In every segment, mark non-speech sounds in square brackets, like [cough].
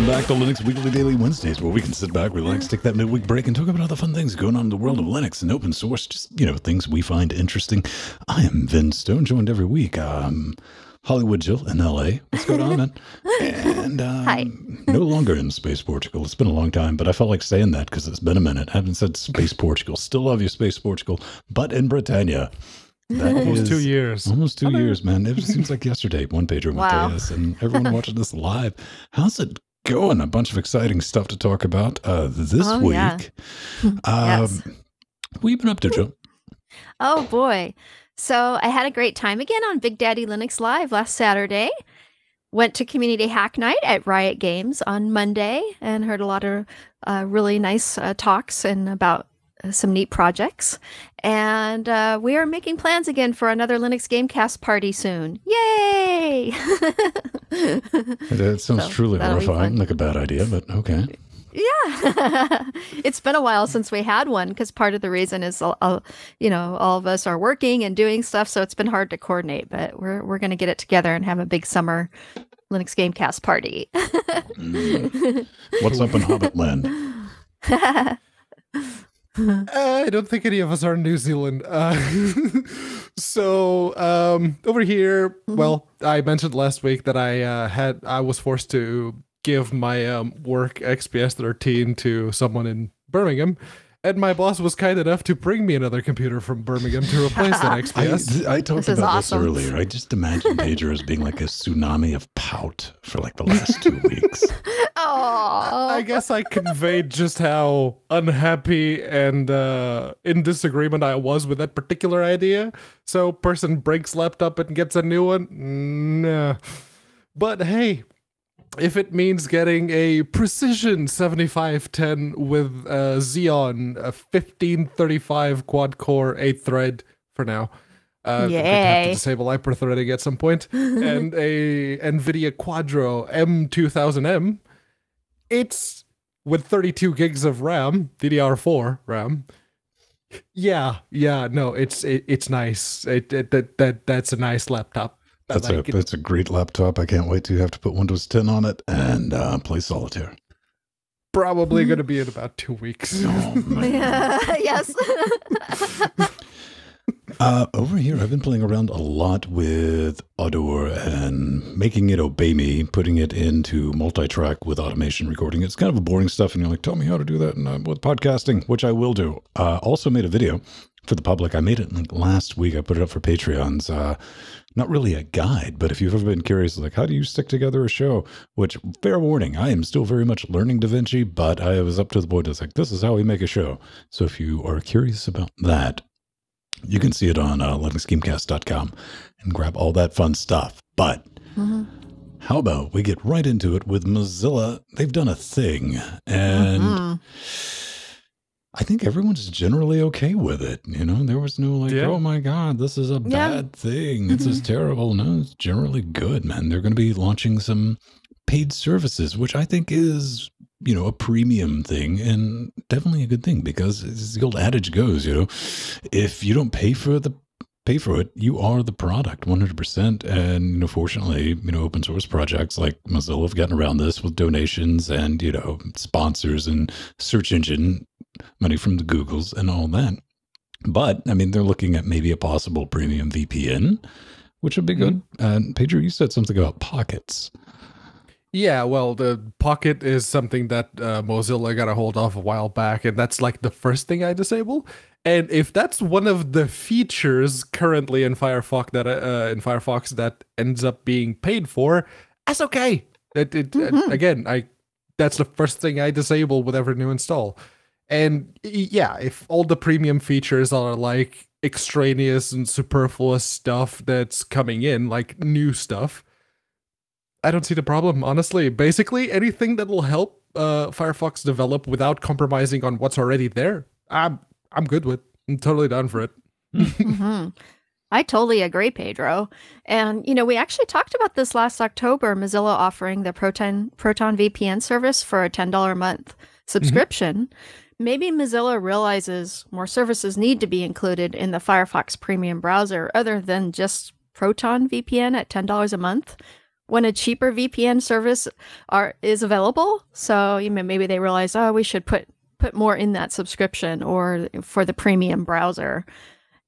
Welcome back to Linux Weekly Daily Wednesdays, where we can sit back, relax, take that midweek break, and talk about all the fun things going on in the world of Linux and open source. Just you know, things we find interesting. I am Venn Stone, joined every week. Um, Hollywood Jill in LA. What's going on, man? [laughs] And um, Hi. no longer in Space Portugal. It's been a long time, but I felt like saying that because it's been a minute. I haven't said Space Portugal. Still love you, Space Portugal, but in Britannia. That Almost two years. Almost two years, man. It seems like yesterday. One pager Wow. Mateus and everyone watching this live. How's it going? A bunch of exciting stuff to talk about uh, this Oh, week. [laughs] yeah. Um, Yes. What you been up to, Joe? Oh boy. So I had a great time again on Big Daddy Linux Live last Saturday. Went to Community Hack Night at Riot Games on Monday and heard a lot of uh, really nice uh, talks and about some neat projects. And uh, we are making plans again for another Linux Gamecast party soon. Yay! That [laughs] sounds So, truly horrifying, like a bad idea, but okay. Yeah, [laughs] it's been a while since we had one because part of the reason is, uh, you know, all of us are working and doing stuff, so it's been hard to coordinate. But we're we're gonna get it together and have a big summer Linux Gamecast party. Mm. What's up in Hobbitland? [laughs] [laughs] I don't think any of us are in New Zealand. Uh, [laughs] so um, over here, well, I mentioned last week that I uh, had I was forced to give my um, work XPS 13 to someone in Birmingham, and my boss was kind enough to bring me another computer from Birmingham to replace that [laughs] I, XPS. I talked This about awesome. this earlier. I just imagine Pager as being like a tsunami of pout for like the last two [laughs] weeks. Oh, I guess I conveyed just how unhappy and uh, in disagreement I was with that particular idea. So, person breaks laptop and gets a new one. Nah. But hey, if it means getting a precision 7510 with a Xeon, a 1535 quad core 8 thread for now. Uh, we'd have to Yay. disable hyperthreading at some point, [laughs] and a NVIDIA Quadro M2000M. It's with 32 gigs of RAM, DDR4 RAM. Yeah, yeah, no, it's it, it's nice. It, it that that that's a nice laptop. I That's a like it. that's a great laptop. I can't wait to have to put Windows 10 on it and uh, play solitaire. probably going to be in about two weeks. Oh, [laughs] man. [laughs] yes. [laughs] Uh, over here, I've been playing around a lot with Ardour and making it obey me, putting it into multi-track with automation recording. It's kind of a boring stuff, and you're like, tell me how to do that and, uh, with podcasting, which I will do. Uh, also made a video for the public. I made it like last week. I put it up for Patreons. Uh, not really a guide, but if you've ever been curious, like how do you stick together a show? Which, fair warning, I am still very much learning DaVinci, but I was up to the point. Was like, this is how we make a show. So if you are curious about that, you can see it on uh, linuxgamecast.com and grab all that fun stuff. But Mhm. how about we get right into it with Mozilla? They've done a thing, and Mhm. I think everyone's generally okay with it. You know, there was no like, Yeah. oh my God, this is a Yeah. bad thing. This is mm-hmm. terrible. No, it's generally good, man. They're going to be launching some paid services, which I think is, you know, a premium thing and definitely a good thing because as the old adage goes, you know, if you don't pay for the pay for it, you are the product 100%. And, you know, fortunately, you know, open source projects like Mozilla have gotten around this with donations and, you know, sponsors and search engine money from the Googles and all that. But I mean, they're looking at maybe a possible premium VPN, which would be good. And Pedro, you said something about pockets. Yeah, well, the Pocket is something that uh, Mozilla got a hold of a while back, and that's like the first thing I disable. And if that's one of the features currently in Firefox that uh, in Firefox that ends up being paid for, that's okay. It, it, uh, Mhm. again, I that's the first thing I disable with every new install. And yeah, if all the premium features are like extraneous and superfluous stuff that's coming in, like new stuff, I don't see the problem, honestly. Basically, anything that will help uh, Firefox develop without compromising on what's already there, I'm I'm good with. I'm totally down for it. hmm [laughs] I totally agree, Pedro. And you know, we actually talked about this last October. Mozilla offering the Proton Proton VPN service for a ten dollar a month subscription. Maybe Mozilla realizes more services need to be included in the Firefox premium browser, other than just Proton VPN at ten dollars a month. when a cheaper VPN service are is available. So you know, maybe they realize, oh, we should put put more in that subscription or for the premium browser.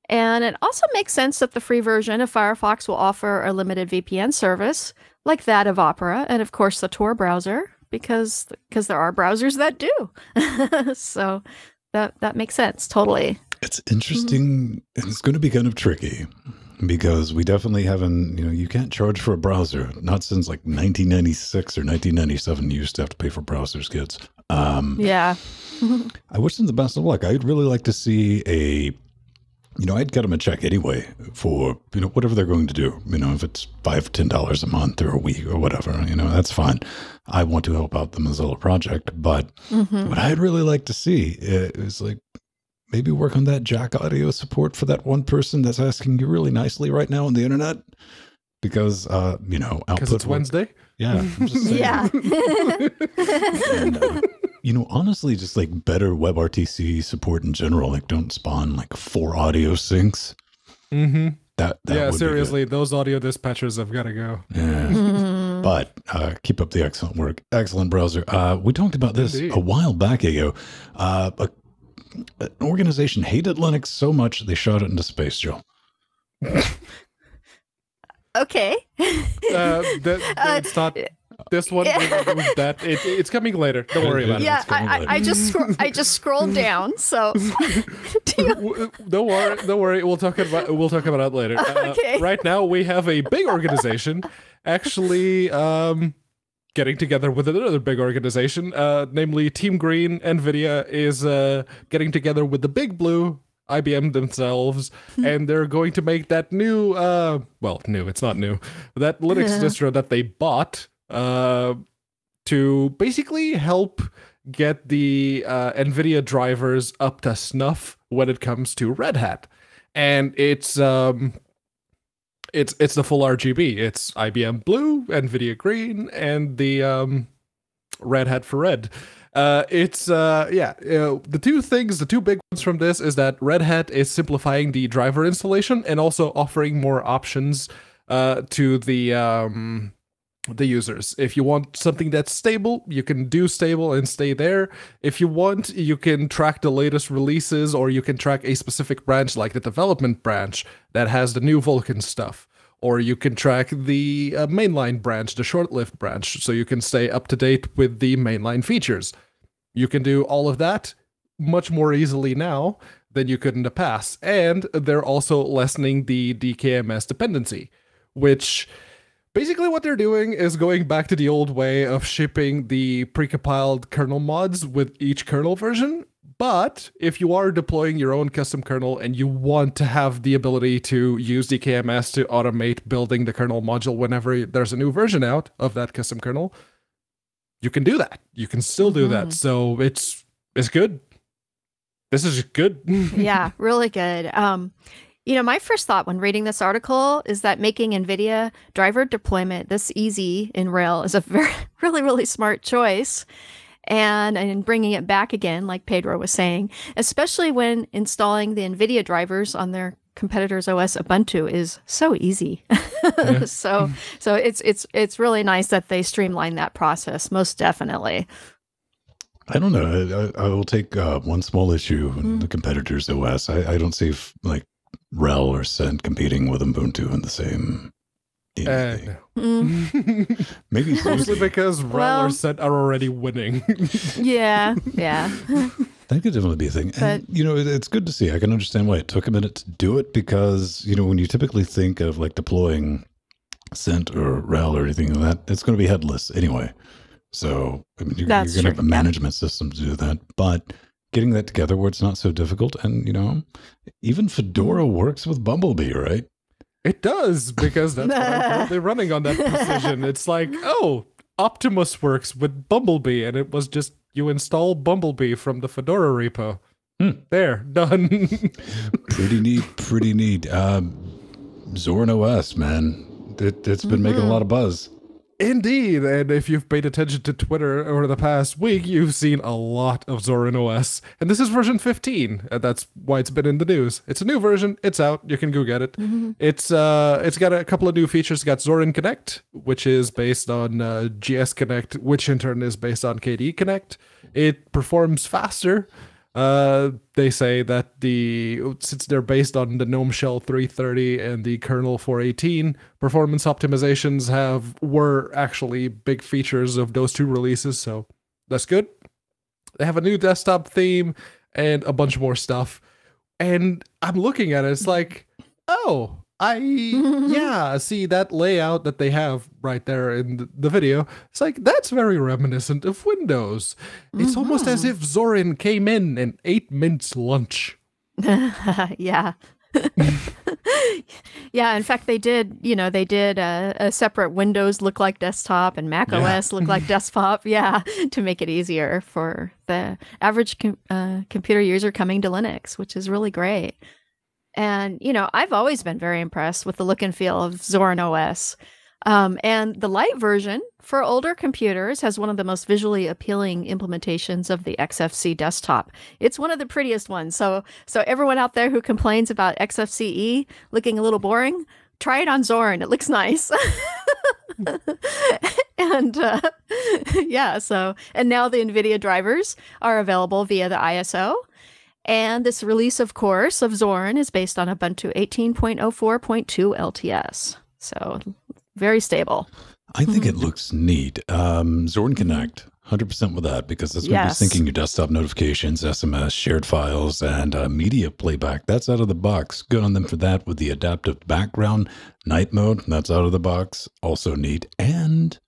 And it also makes sense that the free version of Firefox will offer a limited VPN service like that of Opera and of course the Tor browser because because there are browsers that do. [laughs] so that that makes sense totally. It's interesting. It's going to be kind of tricky because we definitely haven't, you know, you can't charge for a browser. Not since like 1996 or 1997, you used to have to pay for browsers, kids. Um, Yeah. [laughs] I wish them the best of luck. I'd really like to see a, you know, I'd get them a check anyway for, you know, whatever they're going to do. You know, if it's five, ten dollars a month or a week or whatever, you know, that's fine. I want to help out the Mozilla project, but Mhm. what I'd really like to see is like maybe work on that jack audio support for that one person that's asking you really nicely right now on the internet. Because uh, you know, Because output it's work- Wednesday. Yeah. I'm just. [laughs] Yeah. [laughs] And, uh, you know, honestly, just like better WebRTC support in general, like don't spawn like four audio sinks. Mm-hmm. That, that Yeah, would be good. seriously, those audio dispatchers have got to go. Yeah. [laughs] But uh, keep up the excellent work. Excellent browser. Uh, we talked about this Indeed. a while back ago. Uh, a, an organization hated Linux so much they shot it into space, Joe. [laughs] okay. Uh, that, [laughs] Uh, not this one. yeah. [laughs] that it, it's coming later. Don't worry about it. yeah, I, I, I just scro- I just scrolled [laughs] down. So you... [laughs] don't worry. Don't worry. We'll talk about we'll talk about it later. Uh, Okay. Right now, we have a big organization actually um, getting together with another big organization, uh, namely Team Green. Nvidia is uh, getting together with the Big Blue. IBM themselves, and they're going to make that new, uh, well, new, it's not new, that Linux Yeah. distro that they bought uh, to basically help get the uh, NVIDIA drivers up to snuff when it comes to Red Hat. And it's um, it's it's the full RGB. It's IBM Blue, NVIDIA Green, and the um, Red Hat for Red. Uh, it's uh, yeah. Uh, the two things, the two big ones from this is that Red Hat is simplifying the driver installation and also offering more options uh, to the um, the users. If you want something that's stable, you can do stable and stay there. If you want, you can track the latest releases or you can track a specific branch like the development branch that has the new Vulkan stuff. Or you can track the uh, mainline branch, the short lived branch, so you can stay up to date with the mainline features. You can do all of that much more easily now than you could in the past. And they're also lessening the DKMS dependency, which basically what they're doing is going back to the old way of shipping the precompiled kernel mods with each kernel version. But if you are deploying your own custom kernel and you want to have the ability to use DKMS to automate building the kernel module whenever there's a new version out of that custom kernel, you can do that. You can still do that. Mhm. So it's it's good. This is good. [laughs] yeah, really good. Um, you know, my first thought when reading this article is that making NVIDIA driver deployment this easy in RHEL is a very, [laughs] really, really smart choice. And and bringing it back again, like Pedro was saying, especially when installing the NVIDIA drivers on their competitors OS Ubuntu is so easy. [laughs] so so it's it's it's really nice that they streamline that process. Most definitely. I don't know. I, I, I will take uh, one small issue in Mm. the competitors' OS. I, I don't see if, like RHEL or Cent competing with Ubuntu in the same. you Uh, thing. Mm, no. [laughs] Maybe Mostly because RHEL Well- or Set are already winning. [laughs] yeah, yeah. [laughs] that could definitely be a thing. and, But- you know, it, it's good to see. I can understand why it took a minute to do it because you know when you typically think of like deploying Cent or RHEL or anything like that, it's going to be headless anyway. So I mean, you're, you're going to have a management system to do that, but getting that together where it's not so difficult, and you know, even Fedora works with Bumblebee, right? It does because that's what I'm currently [laughs] running on that precision. It's like, oh, Optimus works with Bumblebee, and it was just you install Bumblebee from the Fedora repo. Hmm. There, done. [laughs] pretty neat, pretty neat. Um, Zorin OS, man, it, it's been making a Mhm. lot of buzz. Indeed, and if you've paid attention to Twitter over the past week, you've seen a lot of Zorin OS, and this is version 15, and that's why it's been in the news. It's a new version, it's out, you can go get it. It's uh, it's got a couple of new features. It's got Zorin Connect, which is based on uh, GS Connect, which in turn is based on KDE Connect. It performs faster. Uh, they say that the since they're based on the GNOME Shell 330 and the kernel 418, performance optimizations have were actually big features of those two releases, so that's good. They have a new desktop theme and a bunch more stuff. And I'm looking at it, it's like, oh, I [laughs] yeah, see that layout that they have right there in th- the video. It's like that's very reminiscent of Windows. It's almost as if Zorin came in and ate Mint's lunch. [laughs] yeah. [laughs] yeah, in fact, they did, you know, they did a, a separate Windows look like desktop and Mac Yeah. OS look like desktop. Yeah, to make it easier for the average com- uh, computer user coming to Linux, which is really great. And, you know, I've always been very impressed with the look and feel of Zorin OS. Um, and the light version for older computers has one of the most visually appealing implementations of the XFCE desktop. It's one of the prettiest ones. So, so everyone out there who complains about XFCE looking a little boring, try it on Zorin. It looks nice. [laughs] and uh, [laughs] yeah, so and now the NVIDIA drivers are available via the ISO. And this release, of course, of Zorin is based on Ubuntu 18.04.2 LTS. So very stable. I think it looks neat. Um, Zorin Connect, 100% with that because that's going to Yes. be syncing your desktop notifications, SMS, shared files, and uh, media playback. That's out of the box. Good on them for that with the adaptive background. Night mode, that's out of the box. Also neat. And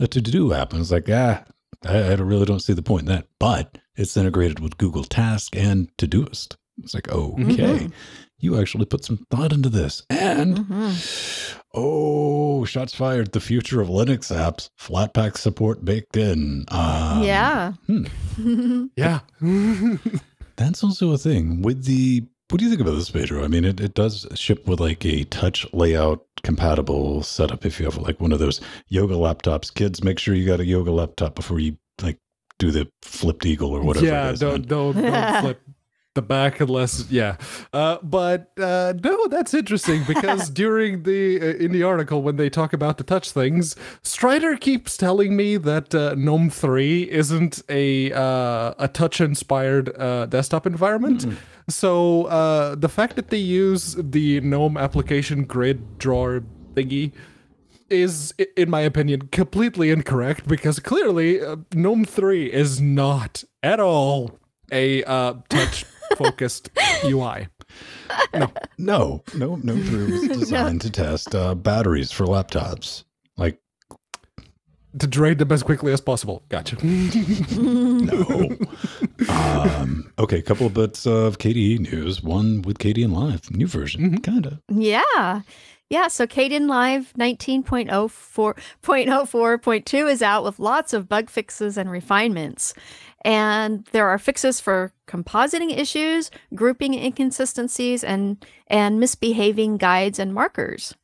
a to do app. And it's like, ah, I, I really don't see the point in that. But it's integrated with Google Task and Todoist. It's like, okay, you actually put some thought into this. And Mhm. Oh, shots fired. The future of Linux apps, Flatpak support baked in. Um, yeah. hmm, [laughs] Yeah. [laughs] that's also a thing. With the, what do you think about this, Pedro? I mean, it, it does ship with like a touch layout compatible setup. If you have like one of those yoga laptops, kids, make sure you got a yoga laptop before you like do the flipped eagle or whatever. yeah, it is, don't, don't don't [laughs] flip the back unless yeah. Uh, but uh, no, that's interesting because [laughs] during the uh, in the article when they talk about the touch things, Strider keeps telling me that uh, GNOME three isn't a uh, a touch inspired uh, desktop environment. So uh, the fact that they use the GNOME application grid drawer thingy is, in my opinion, completely incorrect because clearly uh, GNOME 3 is not at all a uh, touch [laughs] focused UI. No, no, no. Through was [laughs] designed to test uh, batteries for laptops. Like, To drain them as quickly as possible. Gotcha. [laughs] no. um, okay, a couple of bits of KDE news. One with Kdenlive, new version, kind of. Yeah. Yeah, so Kdenlive 19.04.2 is out with lots of bug fixes and refinements. And there are fixes for compositing issues, grouping inconsistencies, and, and misbehaving guides and markers.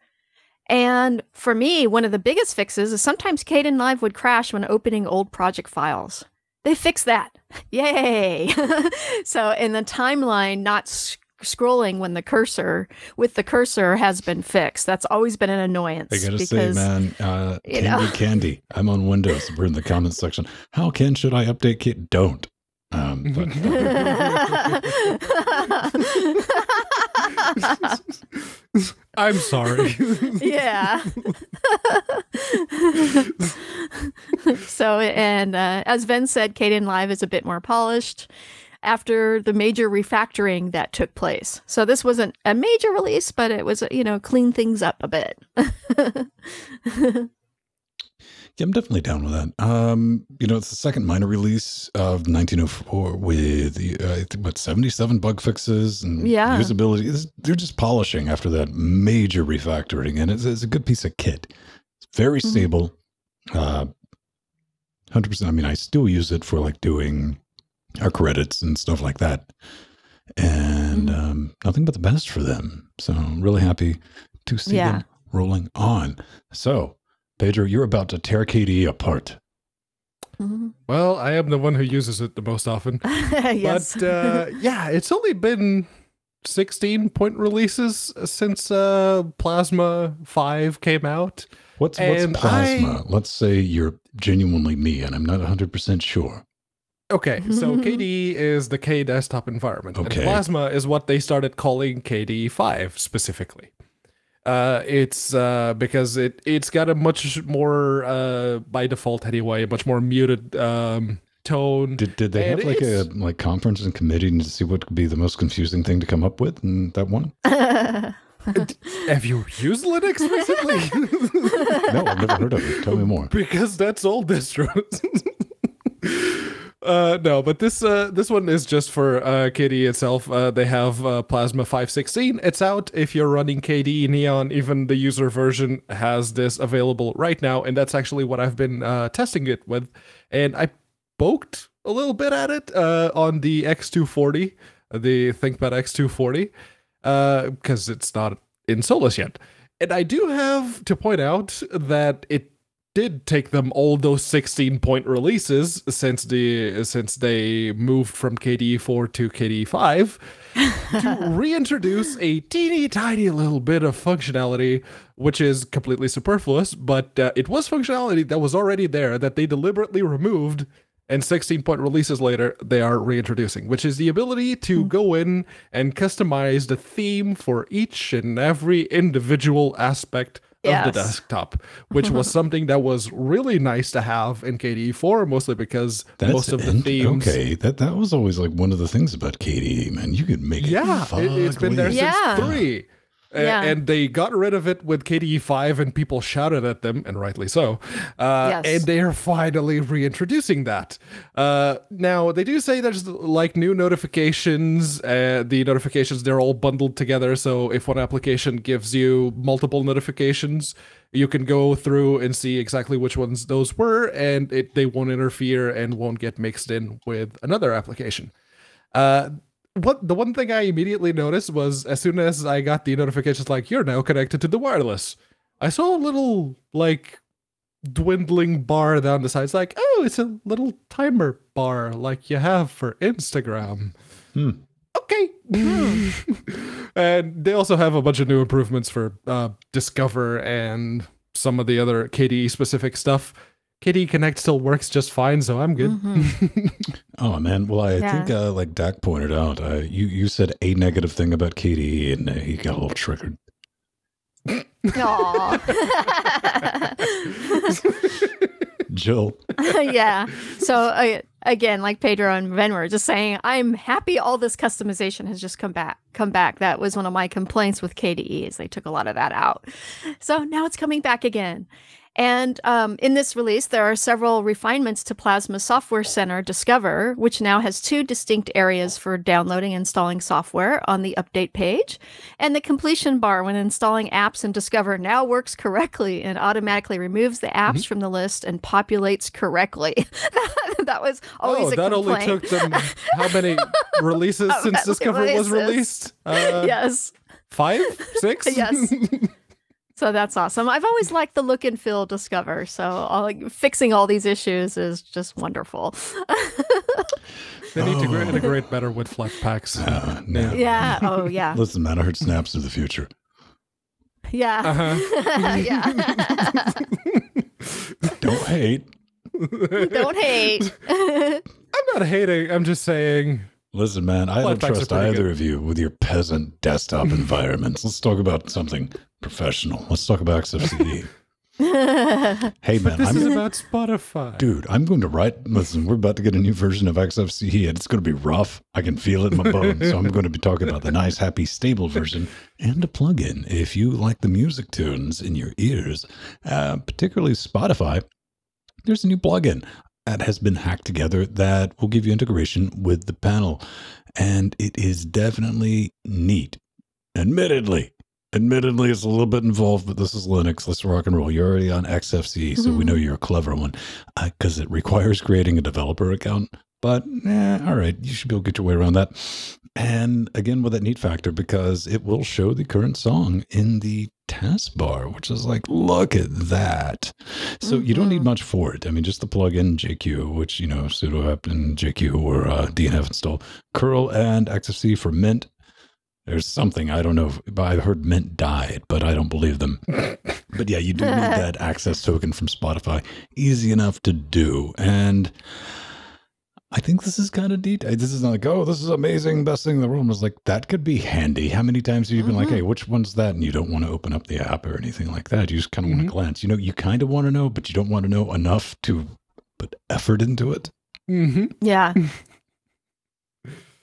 And for me, one of the biggest fixes is sometimes Kdenlive would crash when opening old project files. They fixed that. [laughs] Yay! [laughs] so in the timeline, not scrolling when the cursor with the cursor has been fixed. That's always been an annoyance. I gotta because, say, man, uh, you Candy know. Candy. I'm on Windows. We're in the comments section. How can should I update Kit? Don't. Um, but [laughs] I'm sorry. yeah. [laughs] so, and uh, as Venn said, Kdenlive is a bit more polished after the major refactoring that took place. So this wasn't a major release, but it was, you know, clean things up a bit. [laughs] Yeah, I'm definitely down with that. Um, you know, it's the second minor release of 1904 with uh, I think, what 77 bug fixes and Yeah. usability. It's- they're just polishing after that major refactoring, and it's, it's a good piece of kit. It's very Mhm. stable. Uh, 100%. I mean, I still use it for like doing our credits and stuff like that, and Mhm. um, nothing but the best for them. So I'm really happy to see Yeah. them rolling on. So Pedro, you're about to tear KDE apart. Mhm. Well, I am the one who uses it the most often. [laughs] yes. But uh, [laughs] yeah, it's only been 16 point releases since uh, Plasma 5 came out. What's what's plasma? I- Let's say you're genuinely me, and I'm not 100 percent sure. Okay, so [laughs] KDE is the K desktop environment. Okay. And Plasma is what they started calling KDE 5 specifically. Uh, it's uh, because it it's got a much more uh, by default anyway, a much more muted um, tone. Did did they And have like a like conference and committee to see what could be the most confusing thing to come up with in that one? [laughs] Have you used Linux recently? [laughs] No, I've never heard of it. Tell me more. because that's all distros. Uh, no, but this uh, this one is just for uh, KDE itself. Uh, they have uh, Plasma 516. It's out if you're running KDE Neon. Even the user version has this available right now, and that's actually what I've been uh, testing it with. And I poked a little bit at it uh, on the X240, the ThinkPad X240, uh because it's not in Solus yet. And I do have to point out that it did take them all those 16 point releases since the since they moved from KDE 4 to KDE 5 to [laughs] reintroduce a teeny tiny little bit of functionality which is completely superfluous but uh, it was functionality that was already there that they deliberately removed and 16 point releases later they are reintroducing which is the ability to go in and customize the theme for each and every individual aspect of the desktop which was [laughs] something that was really nice to have in KDE 4 mostly because That's most of the in- themes okay. That that was always like one of the things about KDE, man. You could make it. yeah it, it's been there fugly. Yeah. since 3 A- Yeah. and they got rid of it with KDE 5 and people shouted at them and rightly so uh, Yes. and they are finally reintroducing that uh, now they do say there's like new notifications uh, the notifications they're all bundled together so if one application gives you multiple notifications you can go through and see exactly which ones those were and it they won't interfere and won't get mixed in with another application uh, what the one thing I immediately noticed was as soon as I got the notifications like you're now connected to the wireless, I saw a little like dwindling bar down the side. It's like, oh, it's a little timer bar like you have for Instagram. Hmm. Okay. [laughs] and they also have a bunch of new improvements for uh, Discover and some of the other KDE specific stuff. KDE Connect still works just fine, so I'm good. [laughs] Oh man, well I Yeah. think uh, like Dak pointed out, uh, you you said a negative thing about KDE, and uh, he got a little triggered. Aw. [laughs] [laughs] Jill, yeah. So uh, again, like Pedro and Ben were just saying, I'm happy all this customization has just come back. Come back. That was one of my complaints with KDE is they took a lot of that out. So now it's coming back again. And um, in this release, there are several refinements to Plasma Software Center Discover, which now has two distinct areas for downloading and installing software on the update page. And the completion bar when installing apps in Discover now works correctly and automatically removes the apps from the list and populates correctly. [laughs] that was always oh, a that complaint. only took them how many [laughs] releases since Discover was released? Uh, yes. Five, six. [laughs] Yes. So that's awesome. I've always liked the look and feel of Discover. So all, like, fixing all these issues is just wonderful. [laughs] they need to Oh. gr- integrate better with Flatpaks. uh, no. yeah. Oh, yeah. [laughs] Listen, man, I heard snaps of the future. Yeah. Uh-huh. [laughs] yeah. Don't hate. Don't hate. I'm not hating. I'm just saying. Listen, man, I don't trust either good. of you with your peasant desktop environments. Let's talk about something professional. Let's talk about XFCE. [laughs] hey, man, This I'm, is about Spotify. dude, I'm going to write. Listen, we're about to get a new version of XFCE, and it's going to be rough. I can feel it in my [laughs] bones. so I'm going to be talking about the nice, happy, stable version and a plugin. If you like the music tunes in your ears, uh, particularly Spotify, there's a new plugin that has been hacked together that will give you integration with the panel. And it is definitely neat. Admittedly, admittedly, it's a little bit involved, but this is Linux. Let's rock and roll. You're already on XFCE, so we know you're a clever one because it requires creating a developer account. But eh, all right, you should be able to get your way around that. And again, with that neat factor, because it will show the current song in the taskbar, which is like, look at that. So you don't need Mhm. much for it. I mean, just the plugin JQ, which, you know, sudo apt and JQ or uh, DNF install, curl and XFCE for Mint. There's something, I don't know, if, but I've heard Mint died, but I don't believe them. [laughs] but yeah, you do need that [laughs] access token from Spotify. Easy enough to do. And I think this is kind of neat. This is not like, oh, this is amazing, best thing in the world. It's like that could be handy. How many times have you been like, Mhm. hey, which one's that? And you don't want to open up the app or anything like that. You just kind of want Mhm. to glance. You know, you kind of want to know, but you don't want to know enough to put effort into it. Mm-hmm. Yeah. [laughs]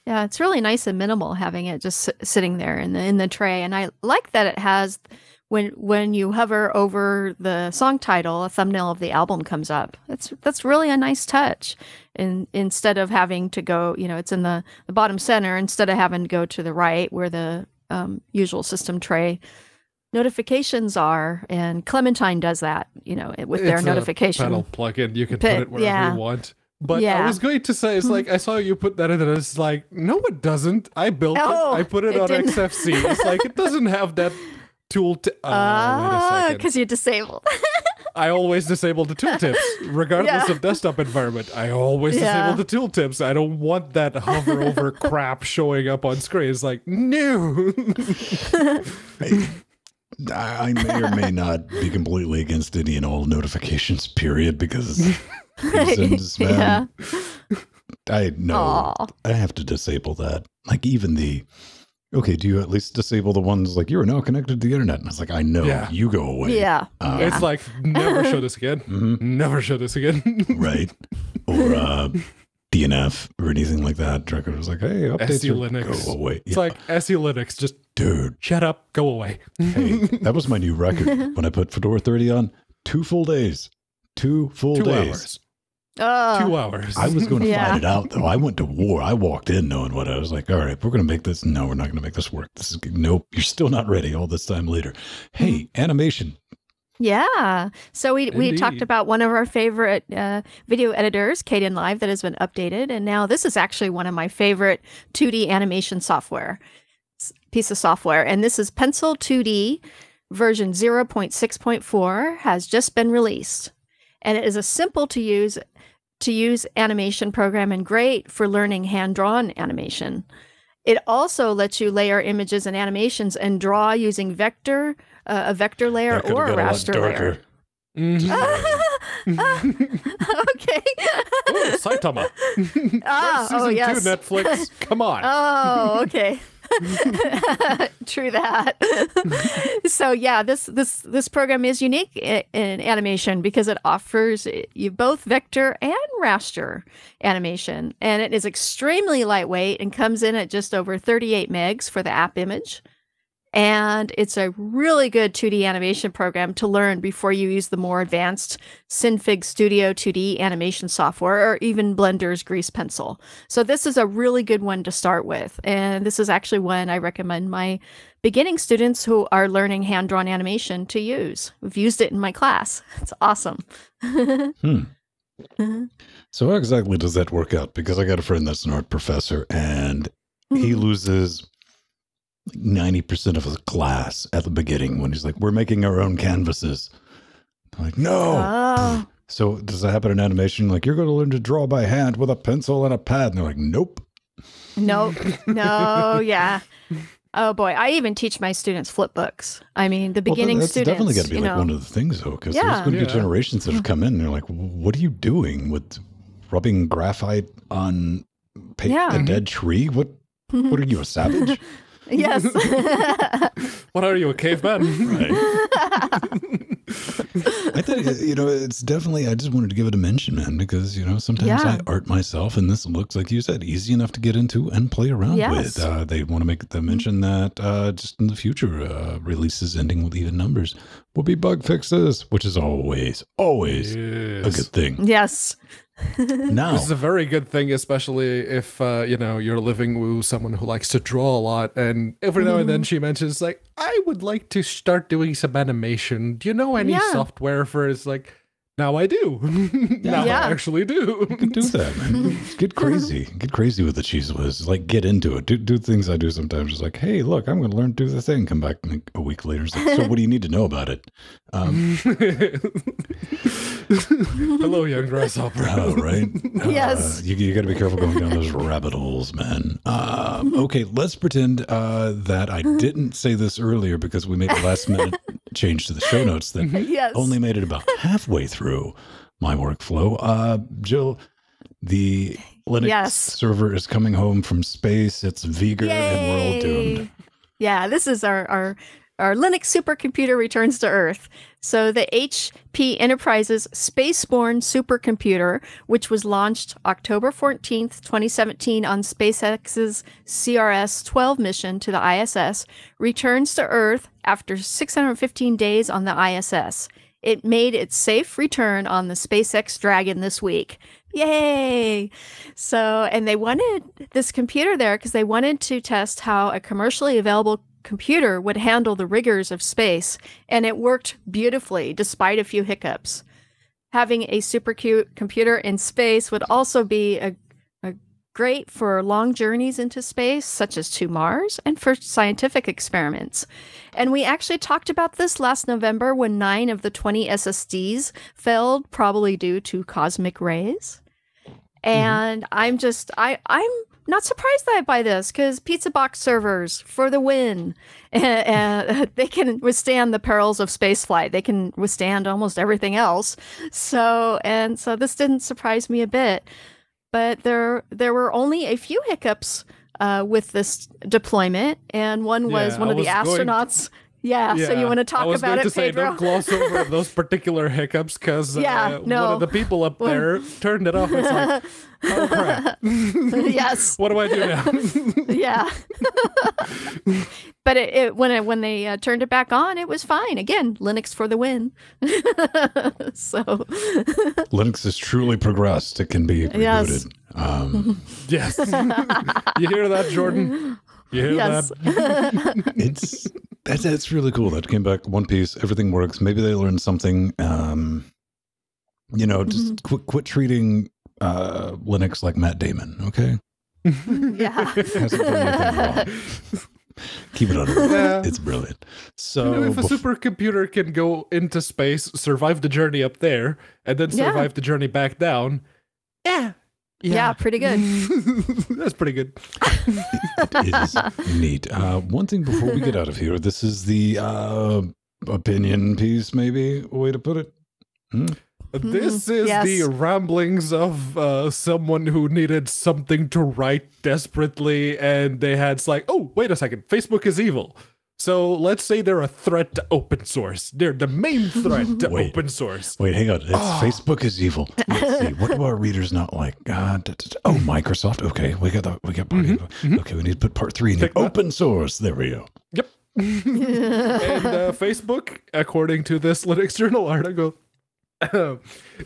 Yeah, it's really nice and minimal having it just sitting there in the in the tray, and I like that it has when when you hover over the song title, a thumbnail of the album comes up. That's that's really a nice touch. And instead of having to go, you know, it's in the the bottom center instead of having to go to the right where the um, usual system tray notifications are. And Clementine does that, you know, with their It's a notification. Pedal plugin. You can put it wherever yeah. you want. But yeah. I was going to say, it's like I saw you put that in, and it's like, no, it doesn't. I built Oh, it. I put it, it on didn't. XFCE. [laughs] It's like it doesn't have that tool. T- uh, wait a Ah, second. because you disabled. I always disable the tooltips, [laughs] regardless Yeah. of desktop environment. I always Yeah. disable the tooltips. I don't want that hover over [laughs] crap showing up on screen. It's like, no. I, I may or may not be completely against any and all notifications, period, because reasons, [laughs] [laughs] man. I know Aw. I have to disable that. Like even the okay, do you at least disable the ones like you are now connected to the internet? And I was like, I know, Yeah. you go away. Yeah. Yeah. It's like, never show this again. [laughs] mhm, Never show this again. right. Or uh DNF or anything like that. Tracker was like, hey, update SE your Linux. go away. It's Yeah, like SE Linux, just dude, shut up, go away. hey, that was my new record when I put Fedora 30 on. Two full days. Two full Two days. hours. Oh. Two hours. I was going to Yeah. fight it out though. I went to war. I walked in knowing what I was like. All right, we're going to make this. No, we're not going to make this work. This is nope. You're still not ready. All this time later. Hey, Mm-hmm. animation. Yeah. So we we talked about one of our favorite uh, video editors, Kdenlive, that has been updated, and now this is actually one of my favorite 2D animation software piece of software, and this is Pencil 2D version 0.6.4 has just been released, and it is a simple to use to use animation program and great for learning hand drawn animation. It also lets you layer images and animations and draw using vector, uh, a vector layer That could've or a got lot raster layer. Mhm. [laughs] [laughs] okay. oh, Saitama. [laughs] Ah, Season oh, yes. two Netflix. Come on. Oh, okay. [laughs] True that. [laughs] so yeah, this this this program is unique i- in animation because it offers you both vector and raster animation, and it is extremely lightweight and comes in at just over 38 megs for the app image. And it's a really good 2D animation program to learn before you use the more advanced Synfig Studio 2D animation software or even Blender's Grease Pencil. So this is a really good one to start with. And this is actually one I recommend my beginning students who are learning hand-drawn animation to use. We've used it in my class. It's awesome. [laughs] Hmm. So how exactly does that work out? Because I got a friend that's an art professor, and he Mm-hmm. loses ninety percent of his class at the beginning when he's like, "We're making our own canvases." I'm like, no. Oh, So does that happen in animation? Like you're going to learn to draw by hand with a pencil and a pad, and they're like, "Nope." no, no, [laughs] yeah. Oh boy, I even teach my students flip books. I mean, the Well, beginning that's students. definitely got to be like know, one of the things, though, because Yeah. there's going to be generations that have come in. and They're like, "What are you doing with rubbing graphite on pa- Yeah. a dead tree? What? What are you, a savage?" [laughs] yes. [laughs] What are you, a caveman? right. [laughs] I think uh, you know it's definitely. I just wanted to give it a mention, man, because you know sometimes Yeah. I art myself, and this looks like you said easy enough to get into and play around Yes. with. Uh, they want to make the mention that uh, just in the future, uh, releases ending with even numbers will be bug fixes, which is always, always a good thing. yes. Now, This is a very good thing, especially if uh, you know you're living with someone who likes to draw a lot. And every now and then she mentions like, "I would like to start doing some animation. Do you know any Yeah. software for?" It's like, now I do. [laughs] now Yeah. I actually do. do that, man. [laughs] Get crazy. Get crazy with the cheese whiz. Like, get into it. Do, do things I do sometimes. It's like, hey, look, I'm going to learn to do the thing. Come back like, a week later. Like, so, what do you need to know about it? Um, [laughs] Hello, young grasshopper. oh, right? Yes. Uh, you, you got to be careful going down those rabbit holes, man. Um, okay, let's pretend uh, that I didn't say this earlier because we made a last minute change to the show notes that yes. only made it about halfway through my workflow. Uh, Jill, the Linux Yes. server is coming home from space. It's V'Ger, and we're all doomed. Yeah, this is our, our our Linux supercomputer returns to Earth. So the HP Enterprises Spaceborne supercomputer, which was launched October 14th, 2017 on SpaceX's CRS-12 mission to the ISS, returns to Earth after 615 days on the ISS. It made its safe return on the SpaceX Dragon this week. Yay! So, and they wanted this computer there because they wanted to test how a commercially available computer would handle the rigors of space, and it worked beautifully despite a few hiccups. Having a super cute computer in space would also be a, great for long journeys into space, such as to Mars, and for scientific experiments. And we actually talked about this last November when nine of the 20 SSDs failed, probably due to cosmic rays. Mm-hmm. And I'm just, I, I'm not surprised that by this because pizza box servers for the win. [laughs] And they can withstand the perils of spaceflight. They can withstand almost everything else. So, and so this didn't surprise me a bit. But there, there were only a few hiccups uh, with this deployment, and one was Yeah, one I of the astronauts. going- astronauts. yeah, so you want to talk I was about going it, to say, Pedro? don't gloss over [laughs] those particular hiccups because Yeah, uh, one of the people up there turned it off. It's like, [laughs] oh crap! [laughs] yes. what do I do now? yeah. but it, it when it when they uh, turned it back on, it was fine. Again, Linux for the win. so Linux has truly progressed. It can be rebooted. Yes. Um, yes, you hear that, Jordan? You hear yes, that? [laughs] it's that's that's really cool. That came back one piece. Everything works. Maybe they learned something. Um, you know, just Mm-hmm. quit quit treating uh, Linux like Matt Damon. Okay, [laughs] yeah. [laughs] hasn't done anything wrong. Keep it under. Yeah. It's brilliant. So You know, if a supercomputer can go into space, survive the journey up there, and then Yeah. survive the journey back down, yeah, Yeah, pretty good. [laughs] That's pretty good. it is neat. Uh, one thing before we get out of here, this is the uh, opinion piece, maybe a way to put it. Hmm? This is yes. the ramblings of uh, someone who needed something to write desperately, and they had it's like, oh, wait a second, Facebook is evil. So let's say they're a threat to open source. They're the main threat to [laughs] Wait. open source. Wait, hang on. It's Oh. Facebook is evil. [laughs] Let's see. What do our readers not like? Uh, da, da, da. Oh, Microsoft. Okay, we got the we got part. Okay, we need to put part three in here. Open source. There we go. Yep. [laughs] and uh, Facebook, according to this Linux Journal article,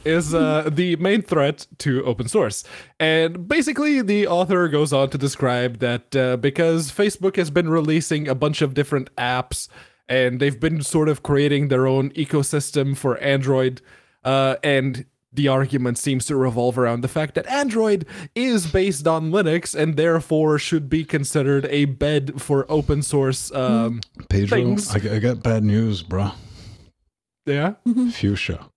is uh, the main threat to open source. And basically, the author goes on to describe that uh, because Facebook has been releasing a bunch of different apps and they've been sort of creating their own ecosystem for Android, uh, and the argument seems to revolve around the fact that Android is based on Linux and therefore should be considered a bed for open source. Um, Pedro, Things. I, I got bad news, bro. yeah. Fuchsia.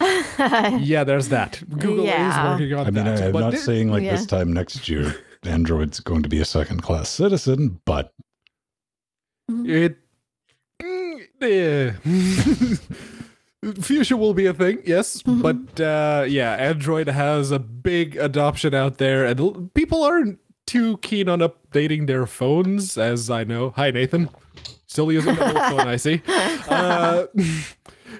[laughs] Yeah, there's that. Google Yeah. is working on I mean, that. I, am but not it- saying like Yeah. this time next year Android's going to be a second class citizen, but it. mm, eh. [laughs] Fuchsia will be a thing, yes, Mhm. but uh, yeah, Android has a big adoption out there, and l- people aren't too keen on updating their phones, as I know. Hi, Nathan. Still using the old phone, I see. [laughs] Uh,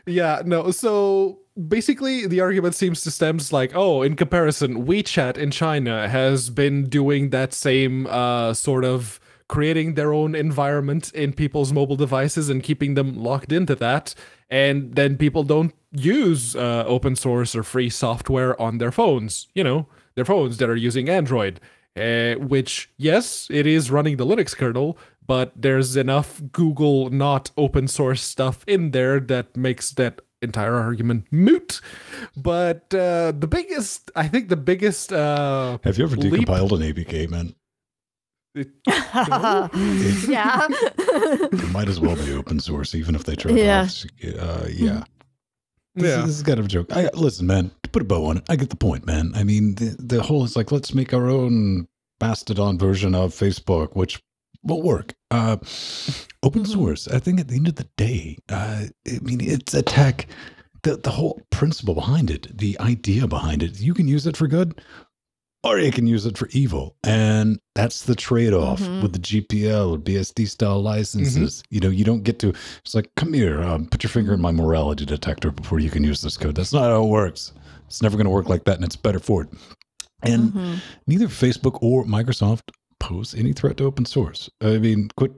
yeah, no. So basically, the argument seems to stem like, oh, in comparison, WeChat in China has been doing that same uh, sort of creating their own environment in people's mobile devices and keeping them locked into that. And then people don't use uh, open source or free software on their phones. You know, their phones that are using Android. Uh, which, yes, it is running the Linux kernel, but there's enough Google not open source stuff in there that makes that entire argument moot. But uh, the biggest, I think, the biggest. Uh, Have you ever Leap. decompiled an APK, man? [laughs] yeah. [laughs] It might as well be open source, even if they try Yeah. to. Uh, yeah. This, Yeah. is, this is kind of a joke. I, listen, man, to put a bow on it, I get the point, man. I mean, the, the whole is like, let's make our own Mastodon version of Facebook, which will work. Uh, open source, I think at the end of the day, uh, I mean, it's a tech. The, the whole principle behind it, the idea behind it, you can use it for good or you can use it for evil. And that's the trade off Mhm. with the GPL or BSD style licenses. You know, you don't get to, it's like, come here, um, put your finger in my morality detector before you can use this code. That's not how it works. It's never going to work like that, and it's better for it. And Mhm. neither Facebook or Microsoft pose any threat to open source. I mean, quit.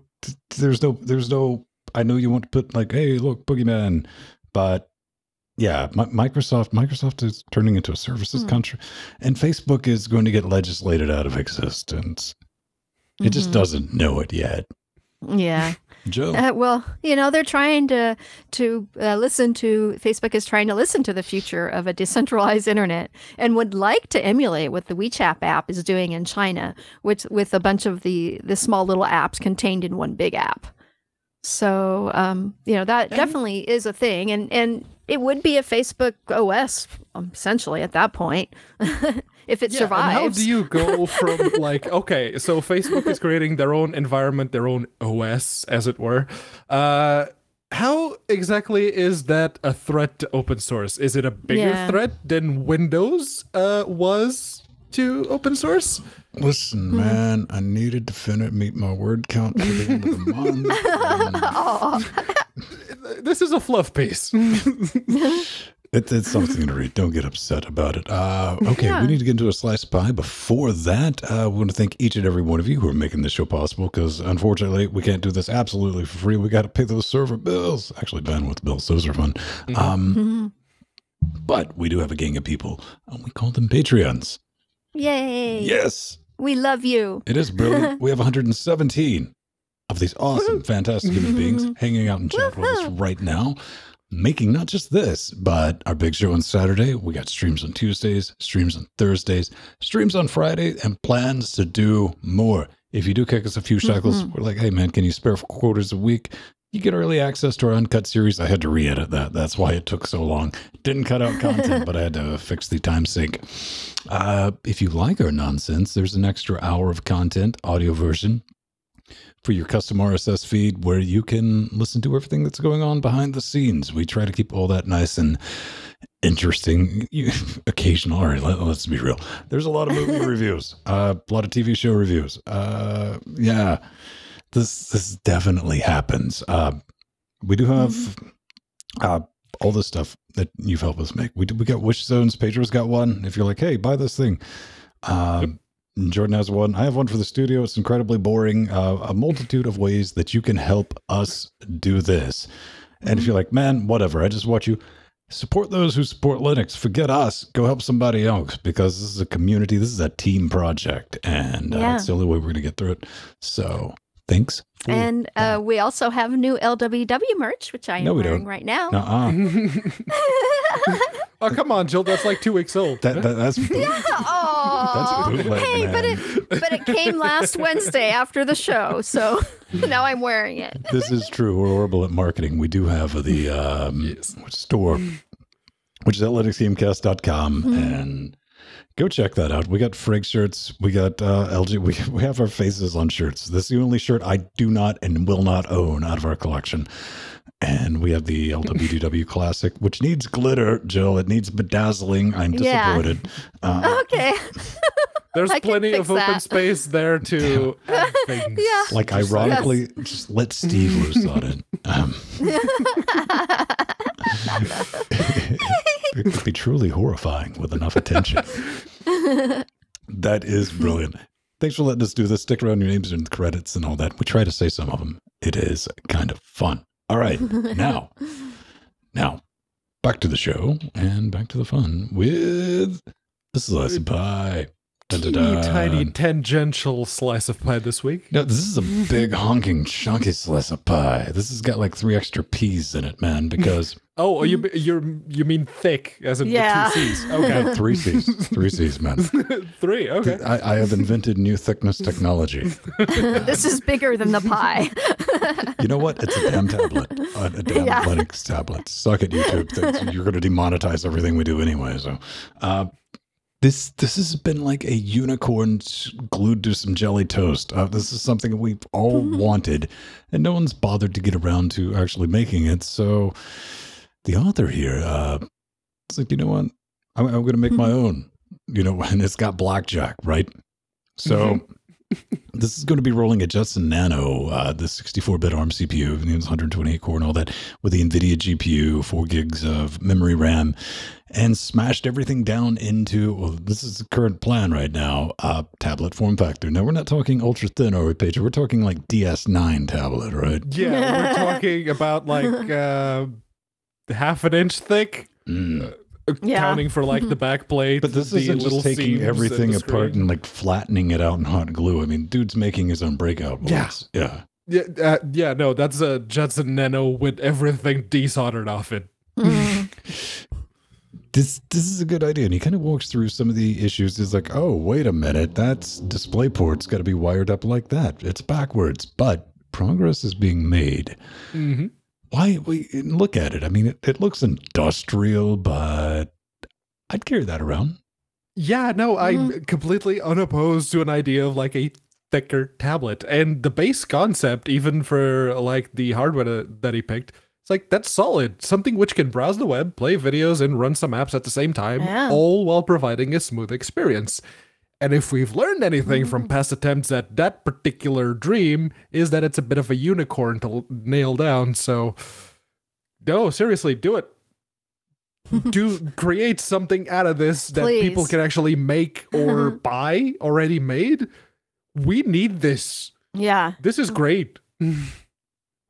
There's no, there's no. I know you want to put like, hey, look, Boogeyman, but yeah, Mi- Microsoft, Microsoft is turning into a services Hmm. country, and Facebook is going to get legislated out of existence. It just Mhm. doesn't know it yet. Yeah. Joe, Uh, well, you know, they're trying to to uh, listen to Facebook is trying to listen to the future of a decentralized internet and would like to emulate what the WeChat app is doing in China, which with a bunch of the the small little apps contained in one big app. So, um, you know, that definitely is a thing, and and it would be a Facebook OS essentially at that point [laughs] if it Yeah, and how do you go [laughs] from like okay, so Facebook is creating their own environment, their own OS, as it were. Uh, how exactly is that a threat to open source? Is it a bigger Yeah. threat than Windows uh, was to open source? listen, man, I needed to finish meet my word count for the end of the month. [laughs] oh, [laughs] This is a fluff piece. It, it's something to read. Don't get upset about it. Uh, okay, Yeah. we need to get into a slice of pie. Before that, uh, we want to thank each and every one of you who are making this show possible because unfortunately, we can't do this absolutely for free. We got to pay those server bills. Actually, bandwidth bills, those are fun. Um, Mhm. but we do have a gang of people, and we call them Patreons. yay! Yes, We love you. it is brilliant. [laughs] we have 117 of these awesome, [laughs] fantastic human beings [laughs] hanging out in chat with us right now, making not just this, but our big show on Saturday. We got streams on Tuesdays, streams on Thursdays, streams on Friday, and plans to do more. If you do kick us a few shekels, Mhm. we're like, hey man, can you spare four quarters a week? You get early access to our uncut series. I had to re-edit that. That's why it took so long. Didn't cut out content, [laughs] but I had to fix the time sync. Uh, if you like our nonsense, there's an extra hour of content, audio version, for your custom RSS feed where you can listen to everything that's going on behind the scenes. We try to keep all that nice and interesting. [laughs] Occasional, all right, let, us be real. There's a lot of movie [laughs] reviews, uh, a lot of TV show reviews. Uh, yeah, this this definitely happens. Uh, we do have uh, all this stuff that you've helped us make. We do, we got Wish Zones. Pedro's got one. If you're like, hey, buy this thing. Um, Jordan has one. I have one for the studio. It's incredibly boring. Uh, a multitude of ways that you can help us do this. And if you're like, man, whatever, I just watch you. Support those who support Linux. Forget us. Go help somebody else because this is a community. This is a team project, and uh, Yeah. it's the only way we're going to get through it. So, thanks. for And uh, we also have new LWW merch, which I am No, we wearing don't. right now. Nuh-uh. [laughs] [laughs] oh come on, Jill, that's like two weeks old. That, that, that's [laughs] oh, That's bootleg, hey, but it but it came last Wednesday after the show, so now I'm wearing it. this is true. We're horrible at marketing. We do have the um, Yes. store, which is at linuxgamecast.com. And go check that out. We got Frig shirts. We got uh, LG. We, [laughs] we have our faces on shirts. This is the only shirt I do not and will not own out of our collection. And we have the LWDW [laughs] Classic, which needs glitter, Jill. It needs bedazzling. I'm Yeah. disappointed. Uh, [laughs] Okay. There's I plenty fix of open space there to add things. Yeah. like, Just ironically, just let Steve loose on it. Um, it could be truly horrifying with enough attention. [laughs] that is brilliant. Thanks for letting us do this. Stick around. Your names and credits and all that. We try to say some of them. It is kind of fun. All right. [laughs] Now, now, back to the show and back to the fun with the slice of pie. Dun, dun, Teeny dun. tiny tangential slice of pie this week. No, this is a big honking chunky slice of pie. This has got like three extra peas in it, man, because Oh, you you you mean thick as in Yeah. two C's? Yeah, [laughs] Okay, three C's, three C's, man. [laughs] three. Okay. I, I have invented new thickness technology. [laughs] this is bigger than the pie. You know what? It's a damn tablet, a, a damn Yeah. Linux tablet. Suck it, YouTube. That's- You're going to demonetize everything we do anyway. So, uh, this this has been like a unicorn glued to some jelly toast. Uh, this is something we've all wanted, and no one's bothered to get around to actually making it. So, the author here, uh, it's like, you know what? I'm, I'm going to make my own. You know, [laughs] and it's got blackjack, right? So. [laughs] This is going to be rolling a Jetson Nano, uh, the 64-bit ARM CPU, and it's 128 core and all that, with the NVIDIA GPU, four gigs of memory RAM, and smashed everything down into. Well, this is the current plan right now. Uh, tablet form factor. Now we're not talking ultra thin or pager. We're talking like DS9 tablet, right? Yeah, we're [laughs] talking about like uh, half an inch thick, Mm. uh, Yeah. counting for like the [laughs] back plate. But this the isn't just taking everything apart and like flattening it out in hot glue. I mean, dude's making his own breakout Yeah. Yeah. Yeah, uh, yeah, no, that's a Jetson Nano with everything desoldered off it. Mm. [laughs] this this is a good idea and he kind of walks through some of the issues he's like oh wait a minute that's display port's got to be wired up like that it's backwards but progress is being made hmm why we look at it i mean it, it looks industrial but i'd carry that around Yeah, no, I'm Mm-hmm. completely unopposed to an idea of like a thicker tablet. And the base concept, even for like the hardware that, that he picked, it's like that's solid. Something which can browse the web, play videos, and run some apps at the same time, Yeah. all while providing a smooth experience. And if we've learned anything from Mm. past attempts at that particular dream, is that it's a bit of a unicorn to l- nail down. So, no, seriously, do it. [laughs] do create something out of this that people can actually make or [laughs] buy already made. We need this. yeah. This is great. [laughs]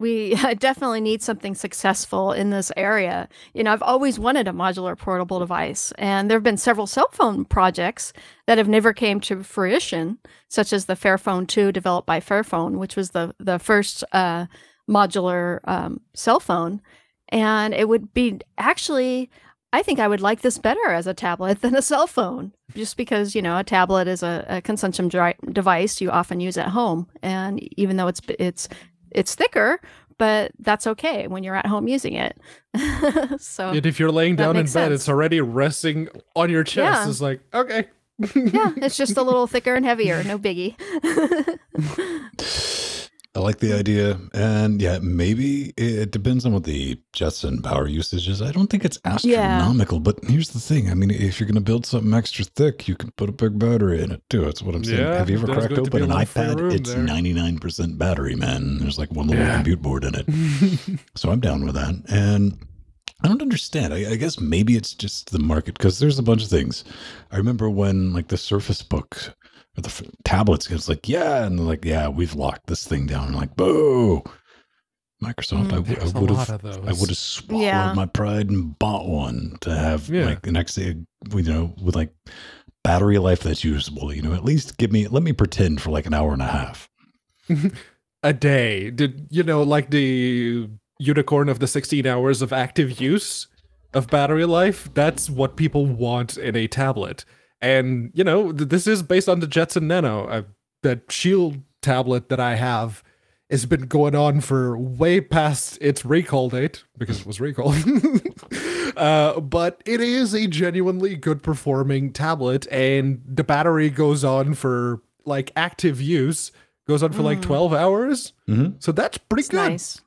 We [laughs] definitely need something successful in this area. You know, I've always wanted a modular portable device, and there have been several cell phone projects that have never came to fruition, such as the Fairphone 2 developed by Fairphone, which was the the first uh, modular um, cell phone. And it would be actually, I think I would like this better as a tablet than a cell phone, just because you know a tablet is a, a consumption device you often use at home, and even though it's it's it's thicker, but that's okay when you're at home using it. [laughs] so And if you're laying down in bed, sense. it's already resting on your chest. Yeah. It's like, okay. yeah, it's just a little [laughs] thicker and heavier, no biggie. [laughs] I like the mm-hmm. idea. And yeah, maybe it depends on what the Jetson power usage is. I don't think it's astronomical, but here's the thing. I mean, if you're going to build something extra thick, you can put a big battery in it too. That's what I'm saying. Yeah, Have you ever cracked going to be open an lot of free iPad? It's there. 99% battery, man. There's like one little Yeah. compute board in it. [laughs] so I'm down with that. And I don't understand. I, I guess maybe it's just the market because there's a bunch of things. I remember when like the Surface Book or the f- tablets, it's like, yeah, and they're like, yeah, we've locked this thing down. I'm like, boo. Microsoft, I Mm. would would have, of I would have swallowed Yeah. my pride and bought one to have Yeah. like an extra, you know, with like battery life that's usable. You know, at least give me, let me pretend for like an hour and a half. [laughs] a day. Did you know like the unicorn of the 16 hours of active use of battery life? That's what people want in a tablet. And you know, th- this is based on the Jetson Nano. Uh, that Shield tablet that I have has been going on for way past its recall date because it was recalled. [laughs] uh, but it is a genuinely good performing tablet, and the battery goes on for like active use goes on for like Mm. 12 hours. Mm-hmm. So that's pretty It's good. nice.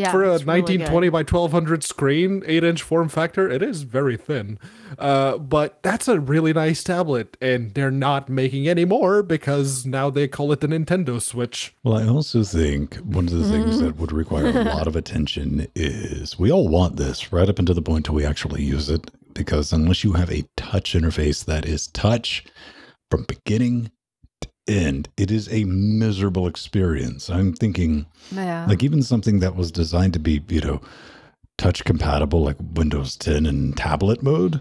Yeah, for a it's really 1920 by 1200 screen, 8 inch form factor, it is very thin. Uh, but that's a really nice tablet, and they're not making any more because now they call it the Nintendo Switch. Well, I also think one of the things that would require a lot of attention is we all want this right up until the point till we actually use it. Because unless you have a touch interface that is touch from beginning to end, it is a miserable experience. I'm thinking Yeah. like even something that was designed to be, you know, touch compatible, like Windows 10 and tablet mode,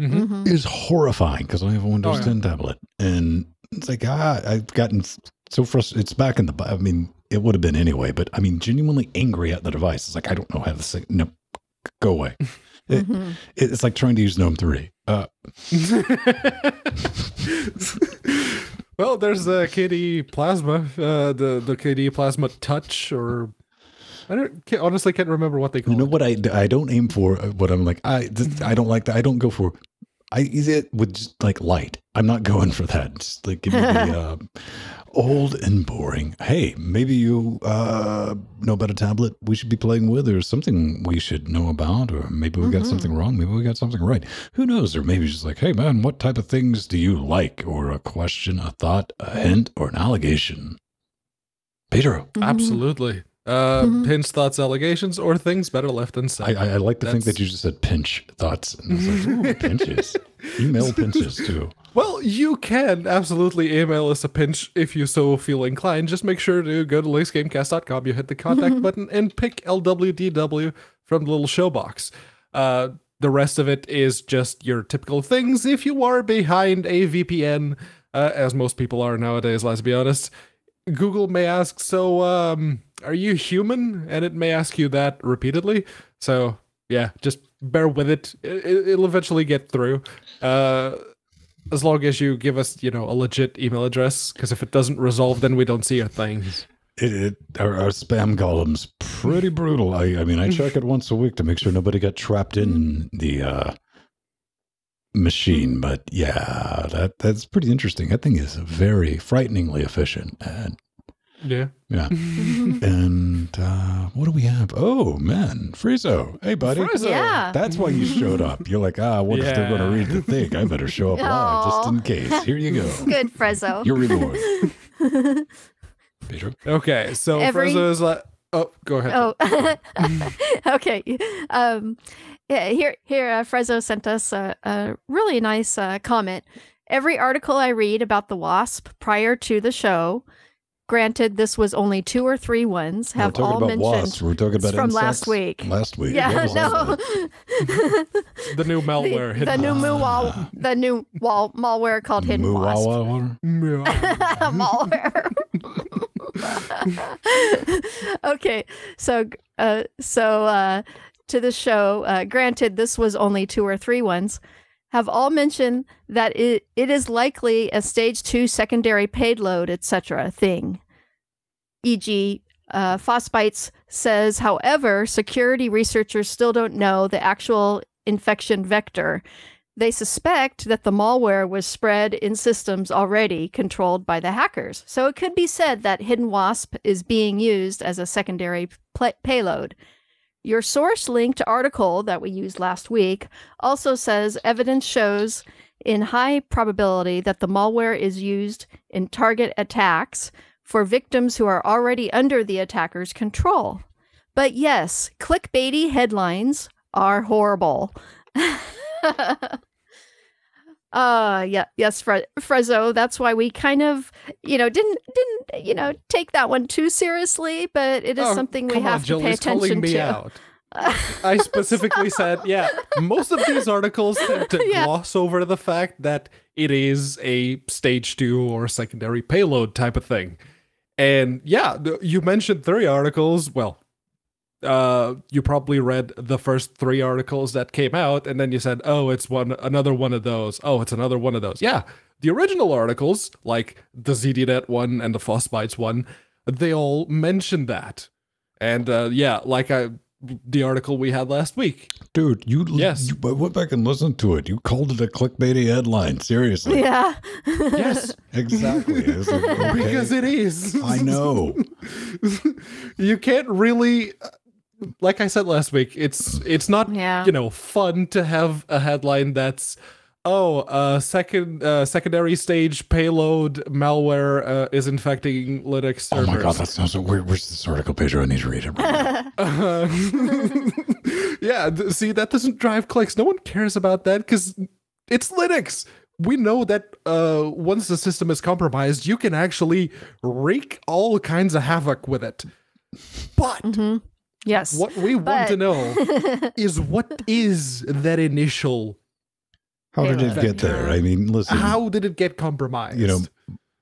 Mhm. Mhm. is horrifying because I have a Windows Oh, yeah. 10 tablet, and it's like ah, I've gotten so frustrated. It's back in the. I mean, it would have been anyway, but I mean, genuinely angry at the device. It's like I don't know how to say no. Go away. [laughs] It- Mhm. It's like trying to use GNOME 3. Uh, [laughs] well, there's the KDE Plasma, uh, the the KDE Plasma Touch, or I don't can't, honestly can't remember what they call it. you know it. what I, I don't aim for? uh, What I'm like, I, I don't like that. I don't go for, I use it with just like light. I'm not going for that. Just like give me the [laughs] uh, old and boring. Hey, maybe you uh, know about a tablet we should be playing with or something we should know about, or maybe we got Mhm. something wrong. Maybe we got something right. Who knows? Or maybe just like, hey, man, what type of things do you like? Or a question, a thought, a hint, or an allegation. Pedro. Mhm. Absolutely. Uh, Mhm. Pinch thoughts, allegations, or things better left unsaid. I, I, I like to think that you just said pinch thoughts. And it's like, [laughs] pinches. Email pinches too. Well, you can absolutely email us a pinch if you so feel inclined. Just make sure to go to linuxgamecast.com, you hit the contact button, and pick LWDW from the little show box. Uh, the rest of it is just your typical things. If you are behind a VPN, uh, as most people are nowadays, let's be honest, Google may ask, So, um, are you human? And it may ask you that repeatedly. So, yeah, just bear with it. it it'll eventually get through. Uh, as long as you give us, you know, a legit email address, because if it doesn't resolve, then we don't see your things. It, it our, our spam column's pretty brutal. I, I mean, I check it once a week to make sure nobody got trapped in the uh, machine. But yeah, that that's pretty interesting. That thing is very frighteningly efficient. And Yeah. yeah, [laughs] and uh, what do we have? Oh man, Frezzo. Hey, buddy. Frezzo. Yeah. That's why you showed up. You're like, ah, what if they're going to read the thing? I better show up live just in case. Here you go. Good, Frezzo. Your reward. Pedro. Okay, so Every- Frezzo is like, oh, go ahead. Oh, [laughs] okay. Um, yeah, here, here, uh, Frezzo sent us a, a really nice uh, comment. Every article I read about the wasp prior to the show, granted this was only two or three ones, have We're all talking about mentioned. wasps. We're talking about from last week. Last week. Yeah, was no. [laughs] the new malware. the, the new box. wall, the new wall malware called Hidden Wasp. [laughs] Malware. [laughs] okay, so uh, so uh, to the show. Uh, granted, this was only two or three ones. Have all mentioned that it, it is likely a stage two secondary payload, etc. thing. E.g., uh, says, however, security researchers still don't know the actual infection vector. They suspect that the malware was spread in systems already controlled by the hackers. So it could be said that Hidden Wasp is being used as a secondary payload. Your source linked article that we used last week also says evidence shows in high probability that the malware is used in target attacks for victims who are already under the attacker's control. But yes, clickbaity headlines are horrible. [laughs] uh yeah yes Fre- Frezzo that's why we kind of you know didn't didn't you know take that one too seriously but it is Oh, something we have on, to Jill, pay attention me to out. [laughs] I specifically said, yeah, most of these articles [laughs] tend to Yeah. gloss over the fact that it is a stage two or secondary payload type of thing. And yeah, you mentioned three articles. Well, uh, you probably read the first three articles that came out, and then you said, "Oh, it's one another one of those." Oh, it's another one of those. Yeah, the original articles, like the ZDNet one and the Fossbytes one, they all mentioned that. And uh, yeah, like I, the article we had last week. Dude, you, Yes. you I went back and listened to it. You called it a clickbaity headline. Seriously. yeah [laughs] Yes, Exactly. Like, [laughs] okay. because it is. I know. [laughs] you can't really like I said last week, it's it's not yeah you know fun to have a headline that's oh uh second uh secondary stage payload malware uh, is infecting Linux servers. Oh servers. my god, that sounds so weird. Where's this article, Pedro? I need to read it. Right. [laughs] Uh, yeah, th- see that doesn't drive clicks. No one cares about that cuz it's Linux. We know that uh, once the system is compromised, you can actually wreak all kinds of havoc with it. But hmm yes what we want to know [laughs] is what is that initial How did it get there? I mean, listen. how did it get compromised you know,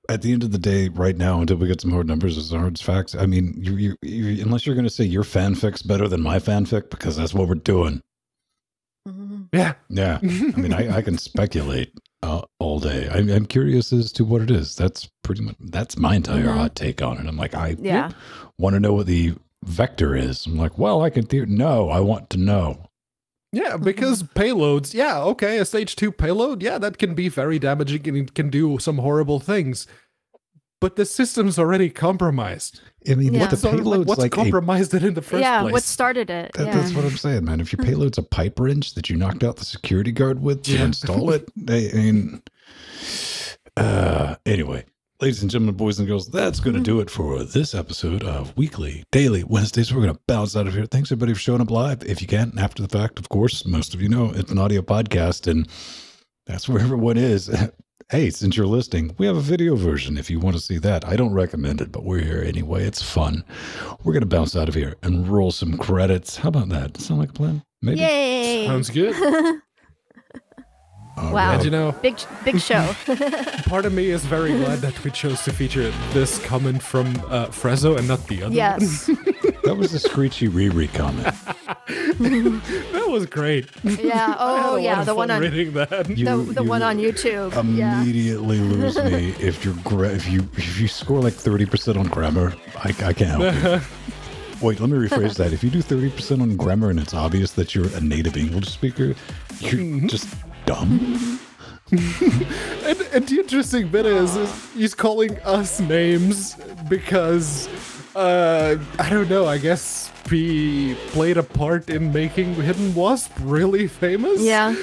at the end of the day, right now, until we get some hard numbers and some hard facts, I mean, you, you, you unless you're going to say your fanfic's better than my fanfic, because that's what we're doing. Mhm. Yeah. Yeah, [laughs] I mean, I, I can speculate uh, all day. I'm, I'm curious as to what it is. That's pretty much that's my entire Mhm. hot take on it. I'm like, I Yeah. want to know what the vector is. I'm like, well, I can theor- no, I want to know. Yeah, because payloads, yeah, okay, a stage two payload, yeah, that can be very damaging and it can do some horrible things. But the system's already compromised. I mean, Yeah. what the So, like, what's like a compromised it in the first yeah. place? What started it? That, yeah. That's what I'm saying, man. If your payload's a pipe wrench that you knocked out the security guard with to Yeah. install it, I, I mean, uh, anyway, ladies and gentlemen, boys and girls, that's going to do it for this episode of Weekly, Daily Wednesdays. We're going to bounce out of here. Thanks everybody for showing up live. If you can, after the fact, of course, most of you know it's an audio podcast, and that's where everyone is. [laughs] Hey, since you're listening, we have a video version if you want to see that. I don't recommend it, but we're here anyway. It's fun. We're going to bounce out of here and roll some credits. How about that? Sound like a plan? Maybe? Yay! Sounds good. [laughs] All Wow. And you know, big big [laughs] show. [laughs] part of me is very glad that we chose to feature this comment from uh, Frezzo and not the other yes. [laughs] That was a screechy Riri comment. that was great. Yeah. Oh yeah. The one on reading that. You- the, the one on YouTube. yeah. Immediately lose me if you're gra- if you if you score like thirty percent on grammar. I, I can't help you. Wait, let me rephrase that. If you do thirty percent on grammar and it's obvious that you're a native English speaker, you're just dumb. [laughs] And, and the interesting bit is, is he's calling us names because uh I don't know, I guess he played a part in making Hidden Wasp really famous. Yeah.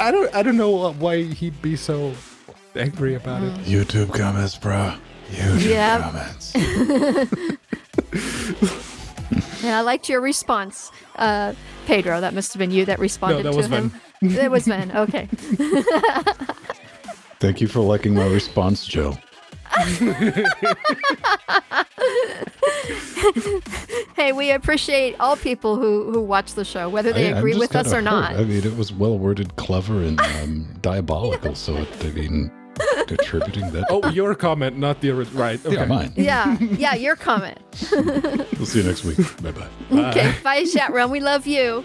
I don't I don't know why he'd be so angry about it. YouTube comments, bro. YouTube Yep. comments. [laughs] Yeah. I liked your response, uh, Pedro. That must have been you that responded that to was him. It was Venn. Okay. [laughs] Thank you for liking my response, Joe. [laughs] Hey, we appreciate all people who who watch the show, whether they I- agree with us kinda or not. I mean, it was well worded, clever, and um, diabolical. So, it, I mean, [laughs] attributing that. Oh, your comment, not the original. Right. Okay. yeah, mine. yeah. Yeah. Your comment. We'll see you next week. Bye bye. Bye. Okay. Bye, chat room. We love you.